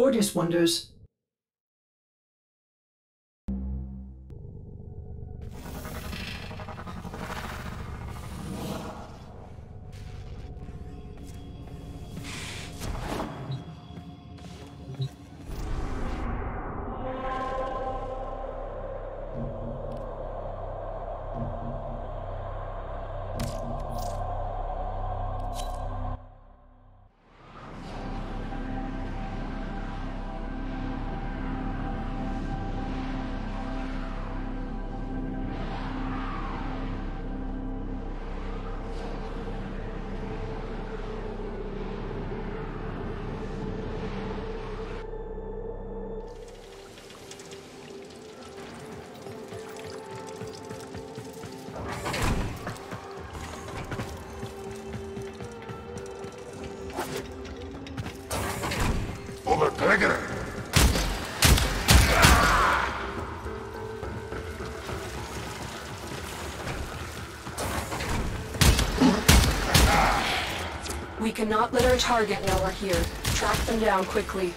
Ordis wonders cannot let our target know we're here. Track them down quickly.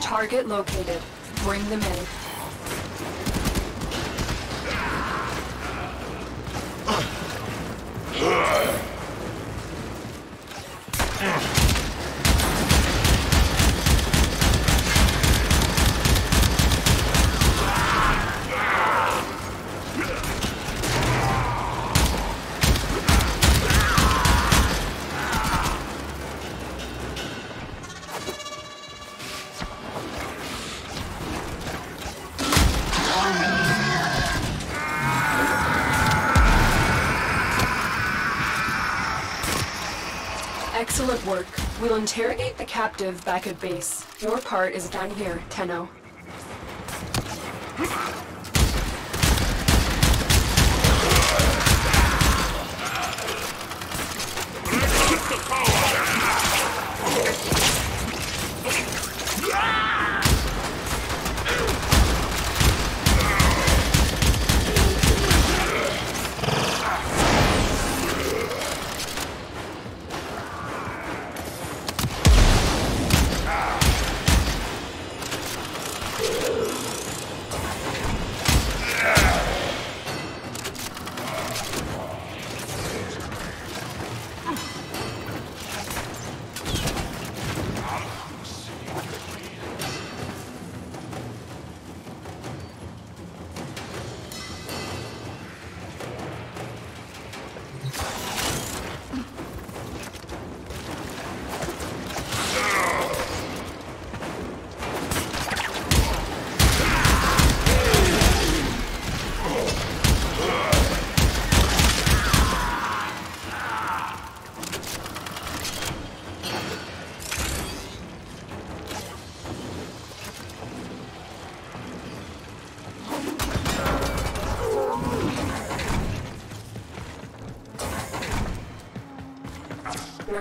Target located. Bring them in. Captive back at base. Your part is done here, Tenno.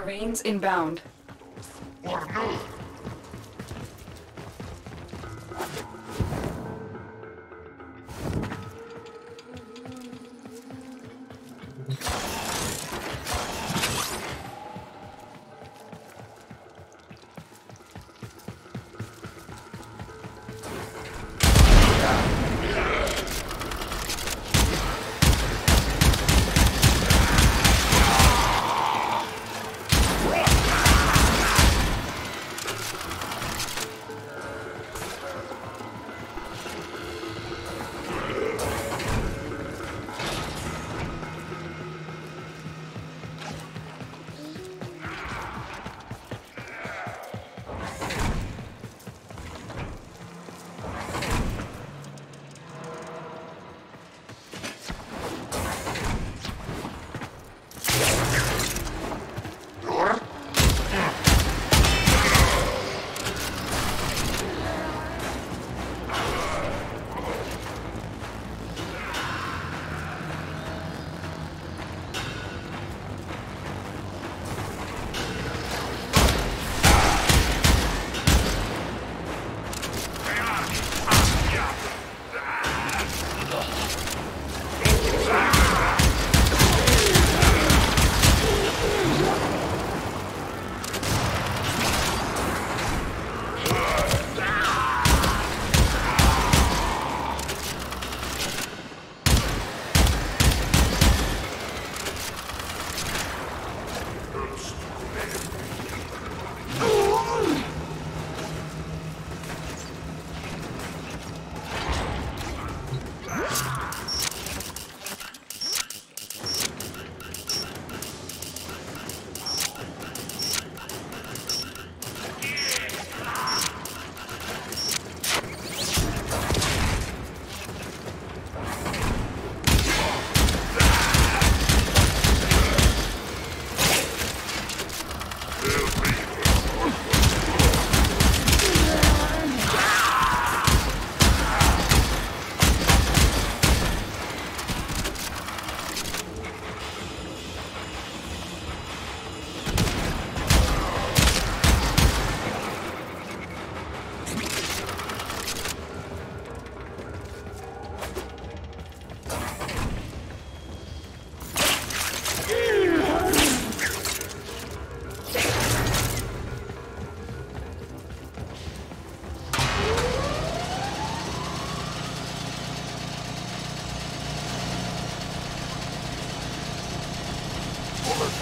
Marines inbound.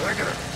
Regular.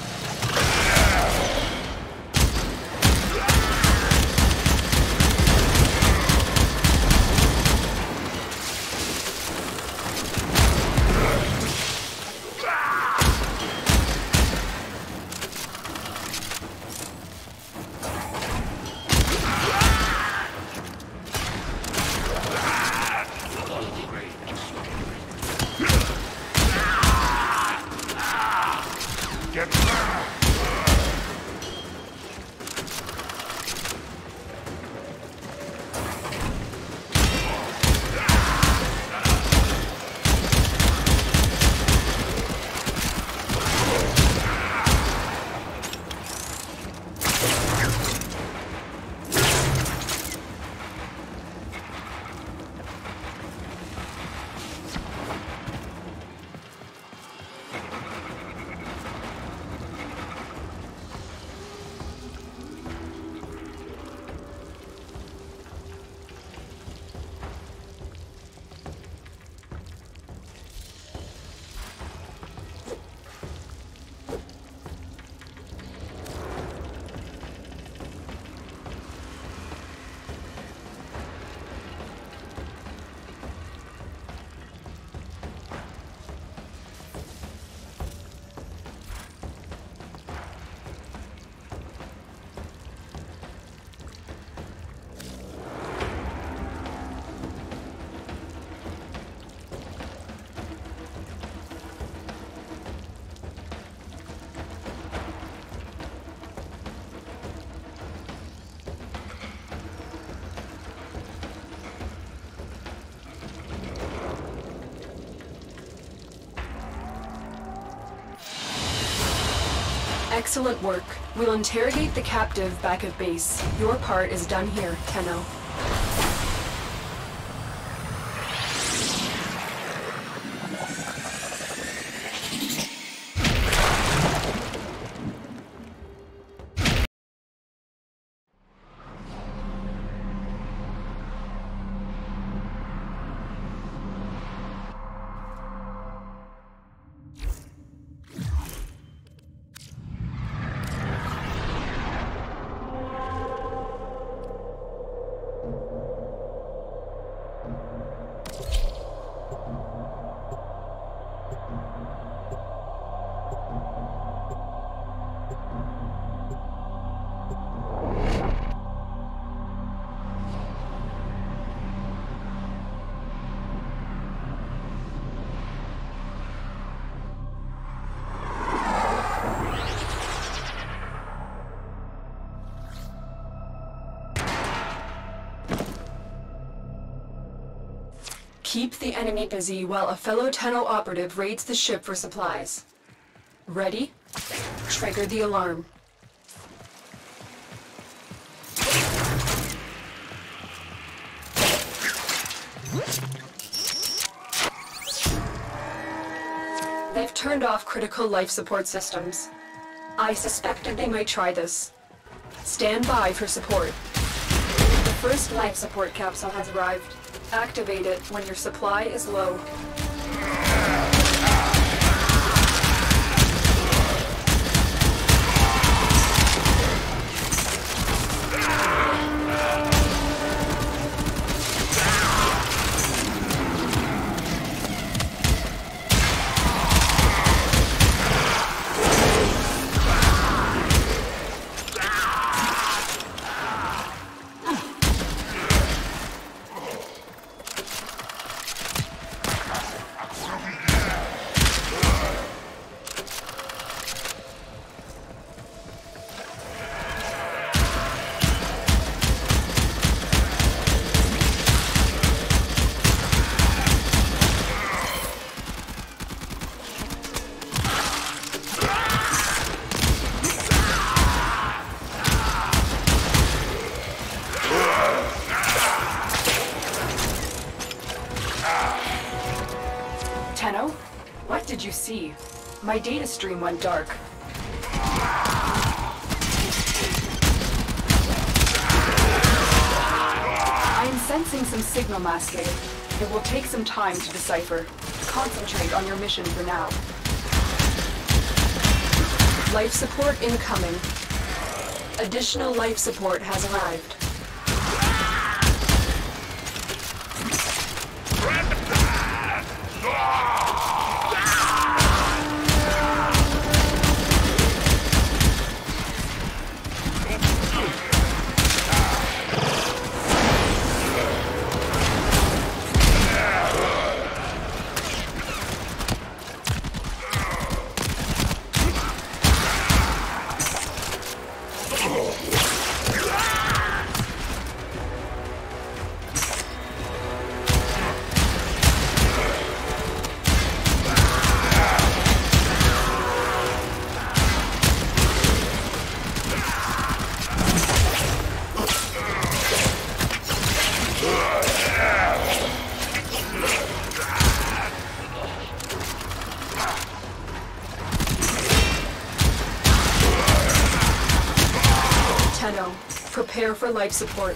Excellent work. We'll interrogate the captive back at base. Your part is done here, Tenno. Keep the enemy busy while a fellow Tenno operative raids the ship for supplies. Ready? Trigger the alarm. They've turned off critical life support systems. I suspected they might try this. Stand by for support. The first life support capsule has arrived. Activate it when your supply is low. My data stream went dark. I'm sensing some signal masking. It will take some time to decipher. Concentrate on your mission for now. Life support incoming. Additional life support has arrived. Life support.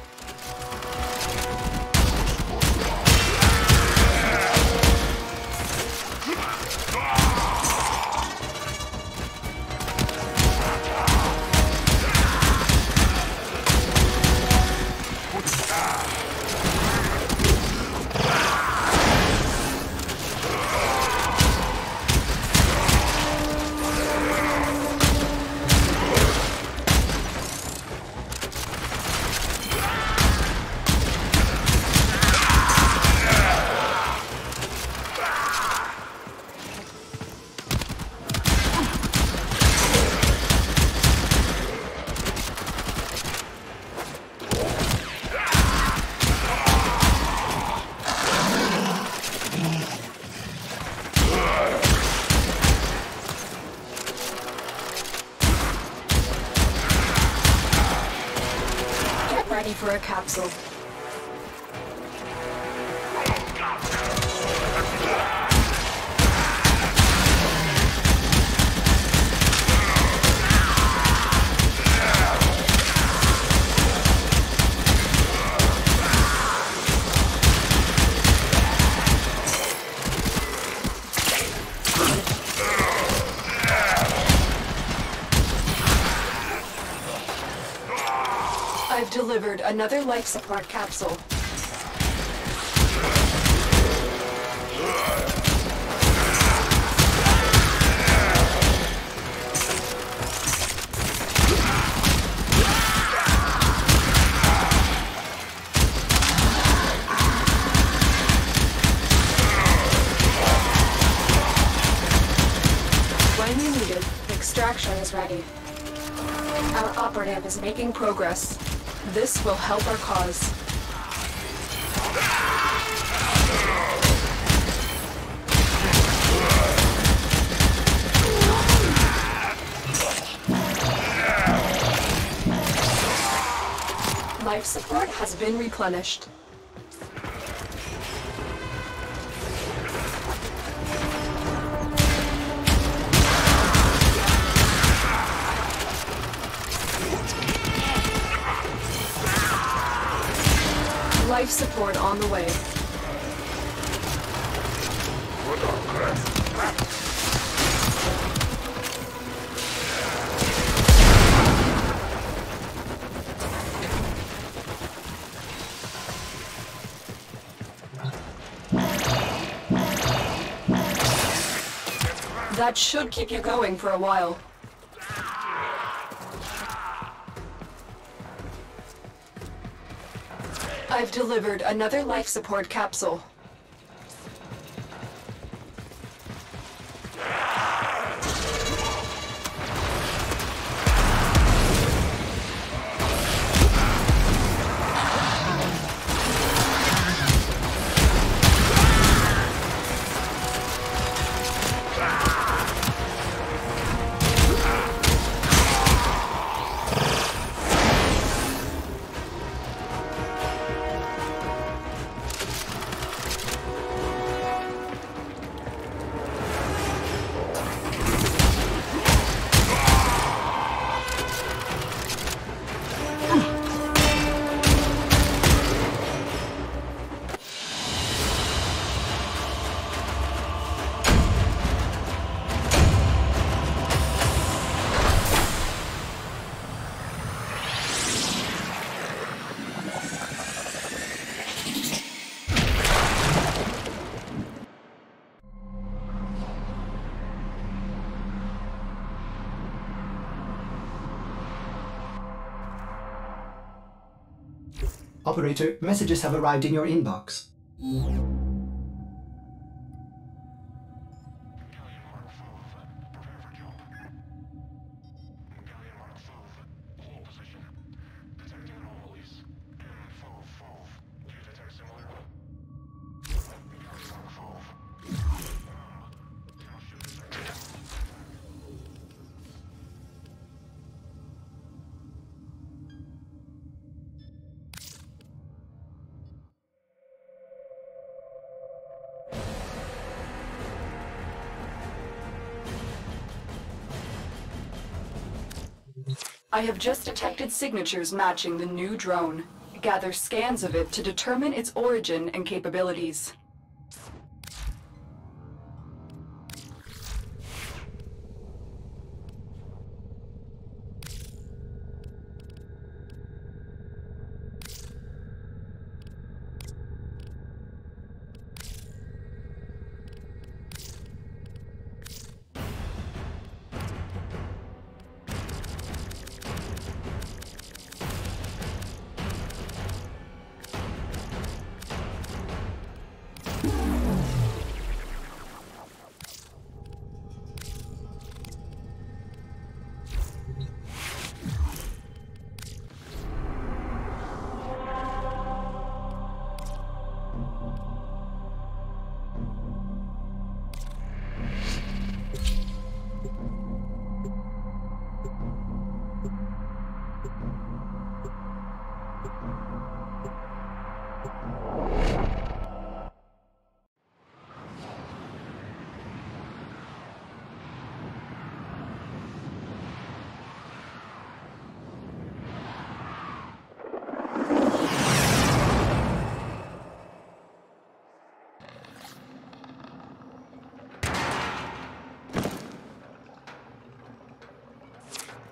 For delivered another life support capsule. Extraction is ready. Our operative is making progress. This will help our cause. Life support has been replenished. On the way. That should keep you going for a while. I've delivered another life support capsule. Operator, messages have arrived in your inbox. I have just detected signatures matching the new drone. Gather scans of it to determine its origin and capabilities.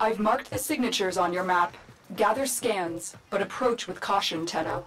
I've marked the signatures on your map. Gather scans, but approach with caution, Tenno.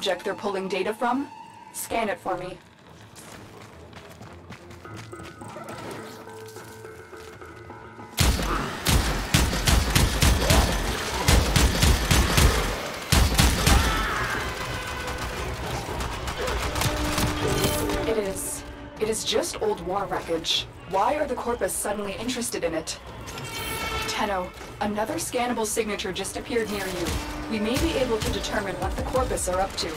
Object they're pulling data from? Scan it for me. It is. It is just old war wreckage. Why are the Corpus suddenly interested in it? Tenno, another scannable signature just appeared near you. We may be able to determine what the Corpus are up to.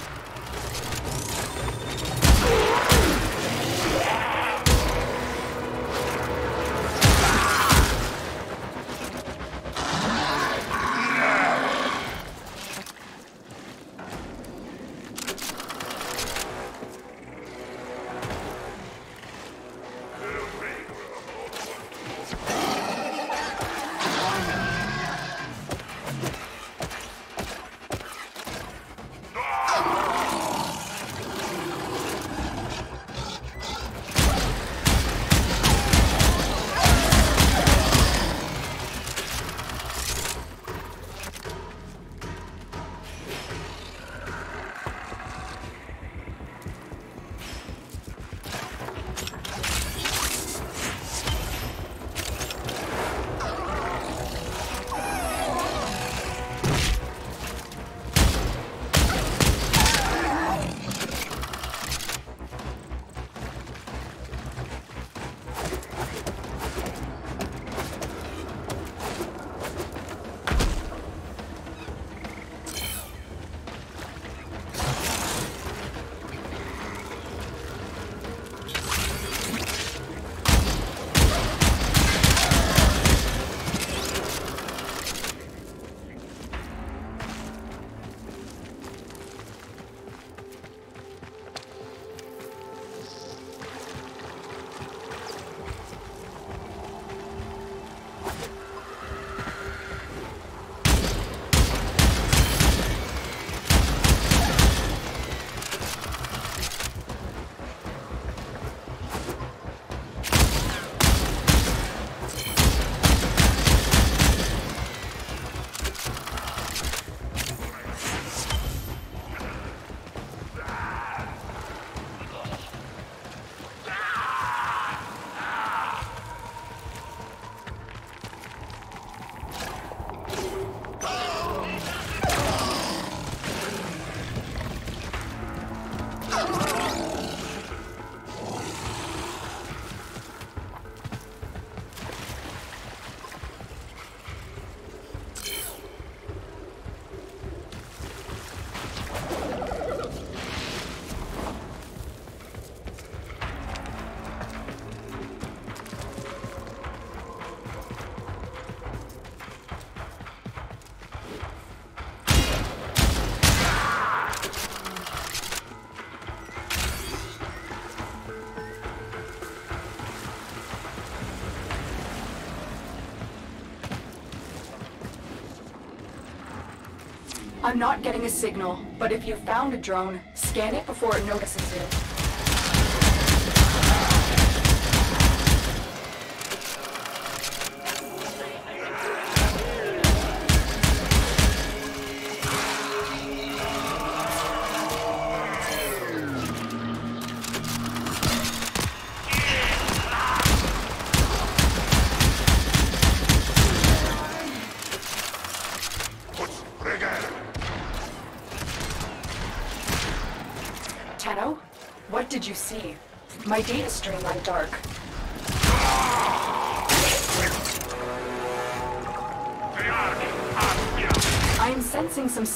I'm not getting a signal, but if you found a drone, scan it before it notices you.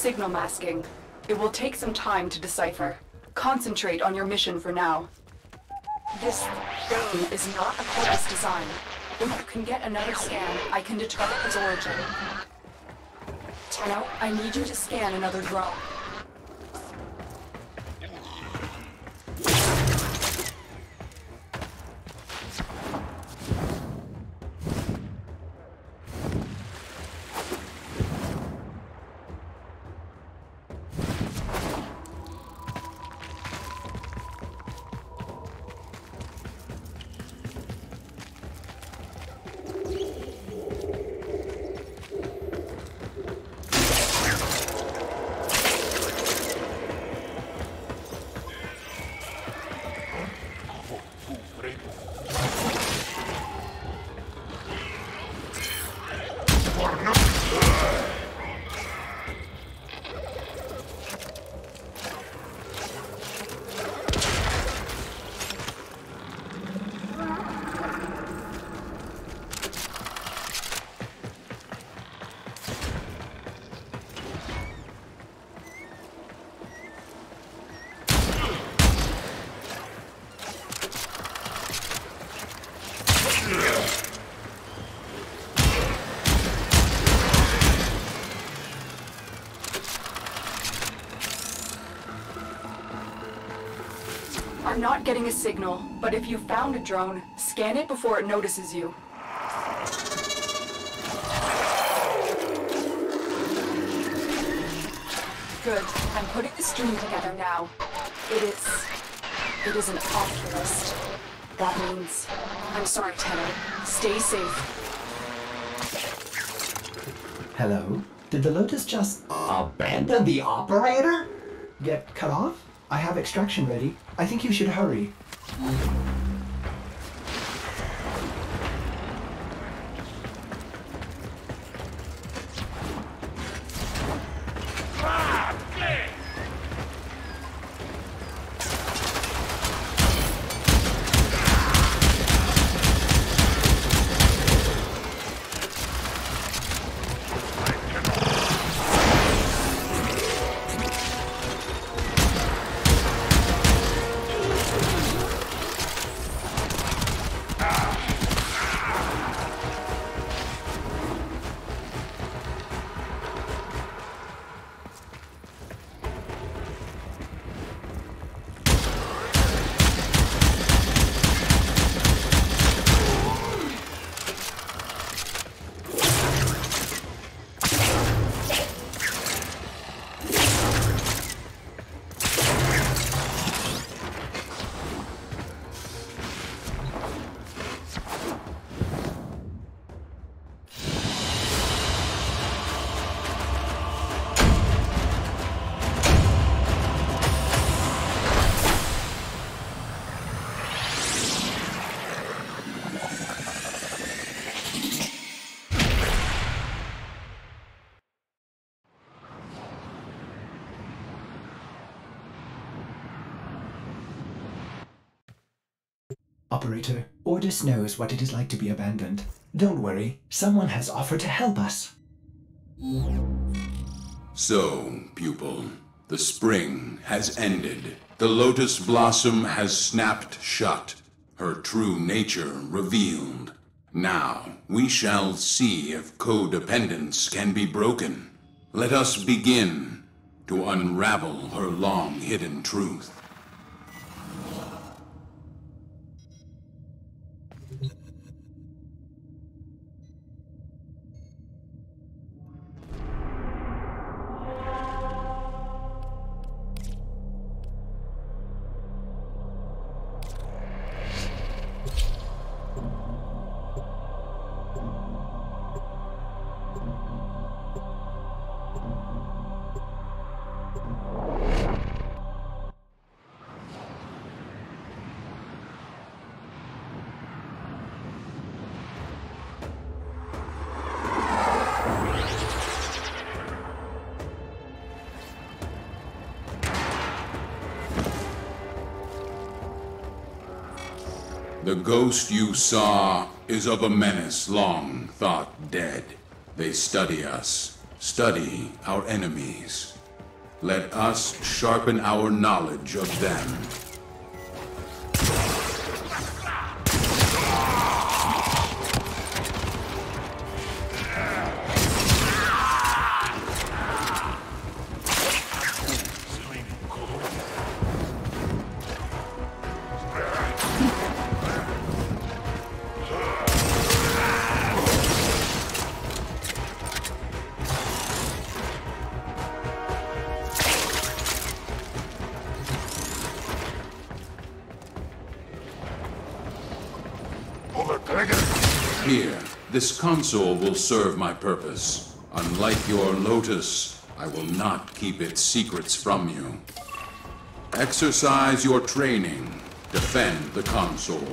Signal masking. It will take some time to decipher. Concentrate on your mission for now. This thing is not a Corpus design. If you can get another scan, I can determine its origin. Tenno, I need you to scan another drone. I'm not getting a signal, but if you found a drone, scan it before it notices you. Good. I'm putting the stream together now. It is... It is an Oculus. That means... I'm sorry, Tenno. Stay safe. Hello? Did the Lotus just abandon the operator? Get cut off? I have extraction ready. I think you should hurry. Operator, Ordis knows what it is like to be abandoned. Don't worry, someone has offered to help us. So, pupil, the spring has ended. The lotus blossom has snapped shut, her true nature revealed. Now, we shall see if codependence can be broken. Let us begin to unravel her long hidden truth. Ghost you saw is of a menace long thought dead. They study us, study our enemies. Let us sharpen our knowledge of them. this console will serve my purpose. Unlike your Lotus, I will not keep its secrets from you. Exercise your training. Defend the console.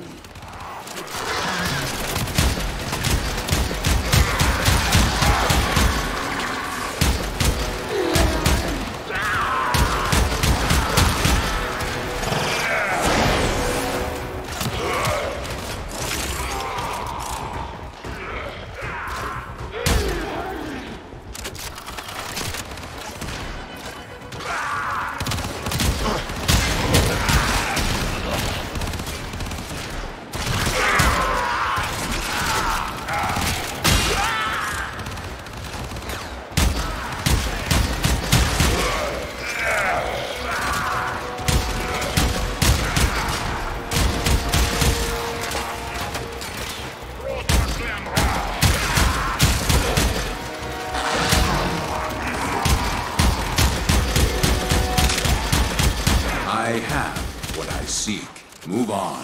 I seek. Move on.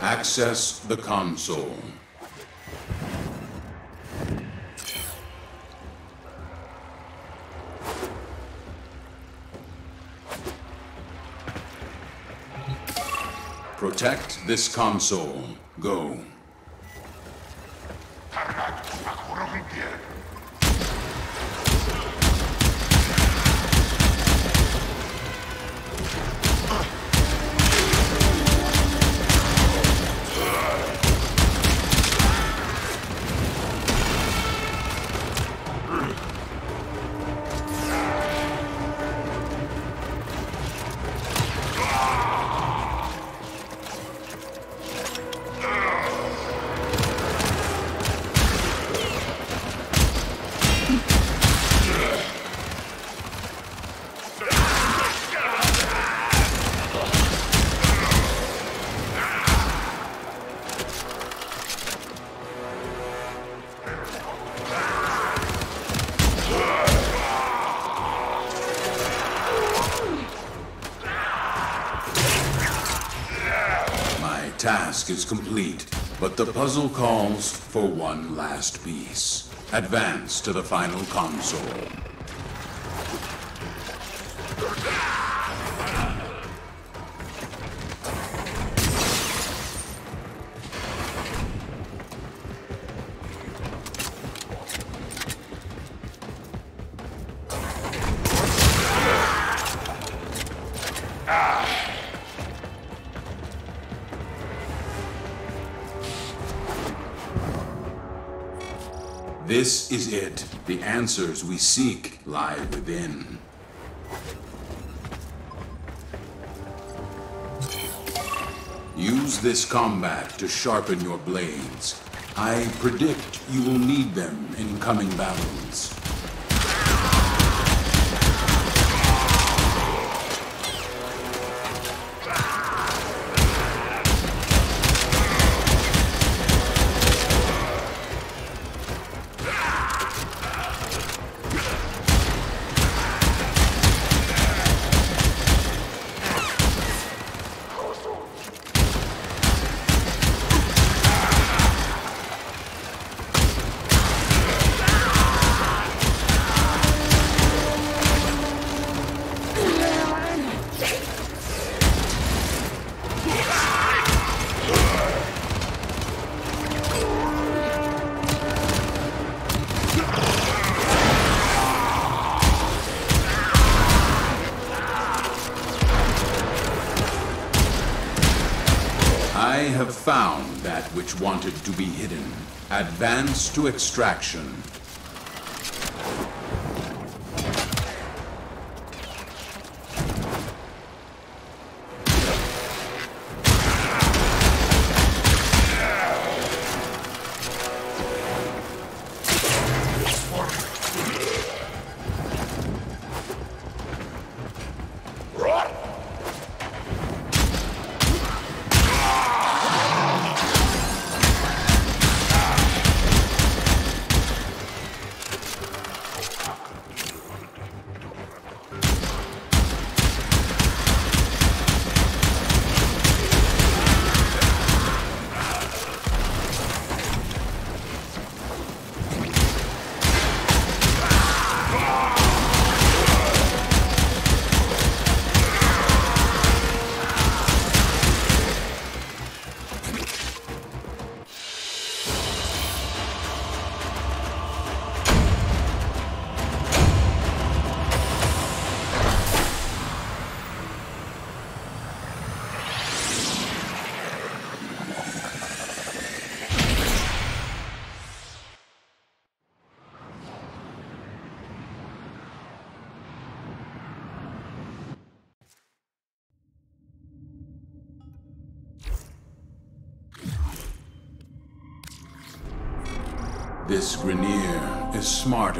Access the console. Protect this console. Go. Is complete, but the puzzle calls for one last piece. Advance to the final console. The answers we seek lie within. Use this combat to sharpen your blades. I predict you will need them in coming battles. Which wanted to be hidden. Advance to extraction.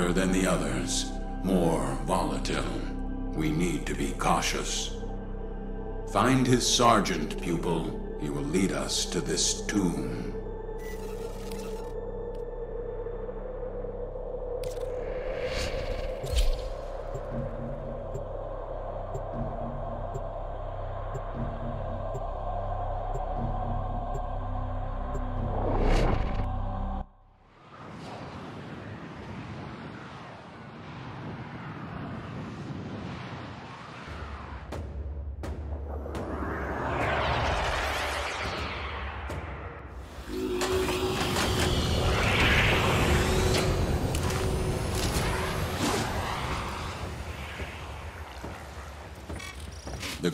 Than the others, more volatile. We need to be cautious. Find his sergeant, pupil. He will lead us to this tomb.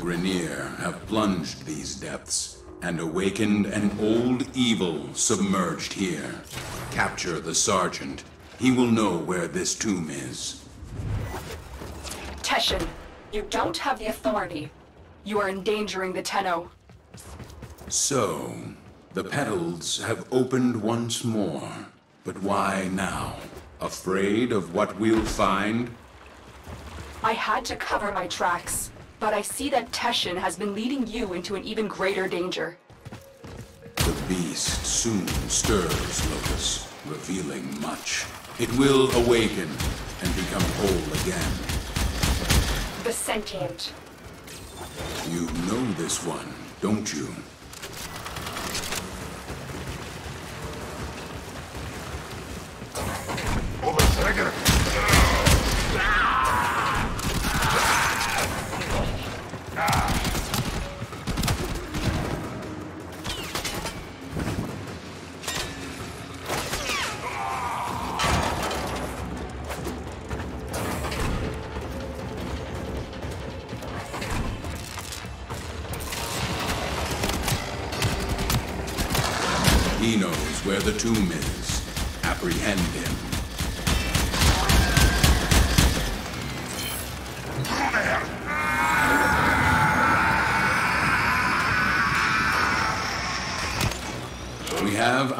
The Grineer have plunged these depths and awakened an old evil submerged here. Capture the Sergeant. He will know where this tomb is. Teshin, you don't have the authority. You are endangering the Tenno. So, the petals have opened once more. But why now? Afraid of what we'll find? I had to cover my tracks, but I see that Teshin has been leading you into an even greater danger. The beast soon stirs, Lotus, revealing much. It will awaken and become whole again. The sentient. You know this one, don't you?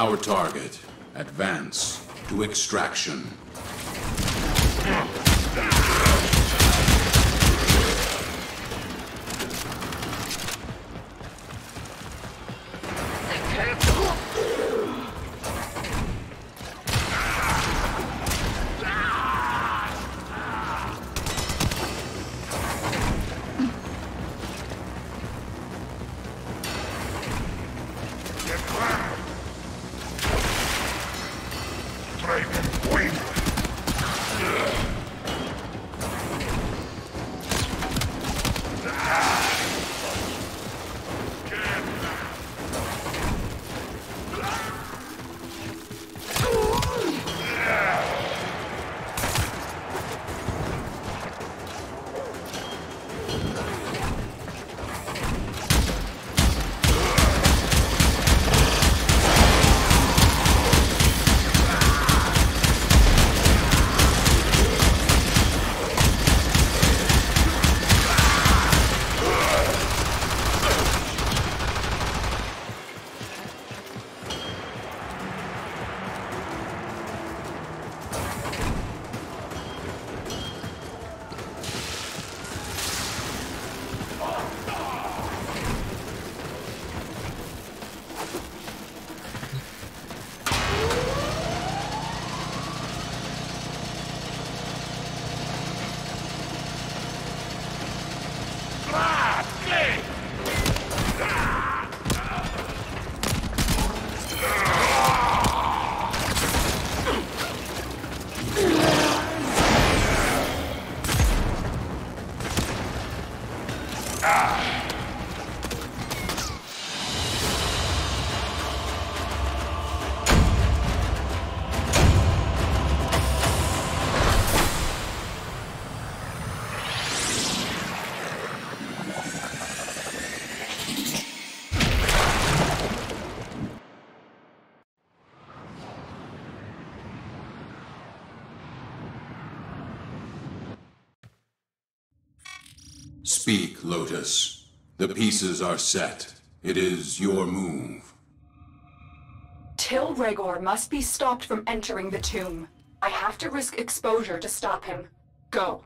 Our target. Advance to extraction. Speak, Lotus. The pieces are set. It is your move. Tyl Regor must be stopped from entering the tomb. I have to risk exposure to stop him. Go.